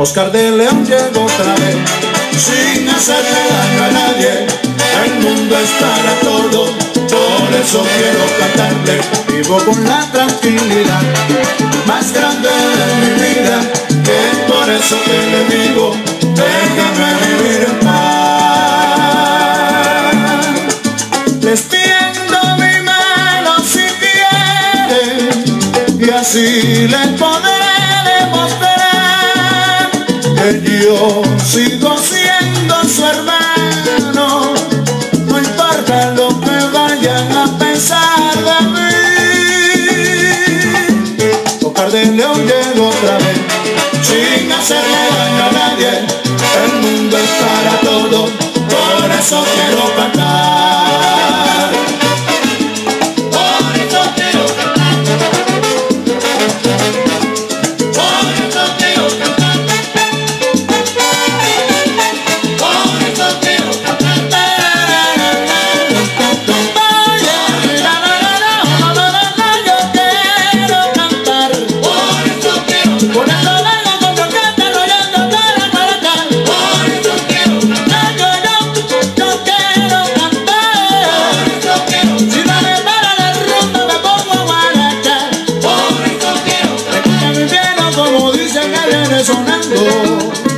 Oscar de León llegó otra vez, sin hacerle daño a nadie. El mundo es para todo, por eso quiero cantarle. Vivo con la tranquilidad más grande de mi vida, que por eso que le digo, déjame vivir en paz. Les mi mano si quieren, y así les podré yo sigo siendo su hermano, no importa lo que vayan a pensar de mí. Oscar de León llegó otra vez, sin hacerle daño a nadie. El mundo es para todos, por eso esa cadena sonando.